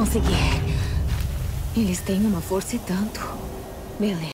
Consegui. Eles têm uma força e tanto. Beleza.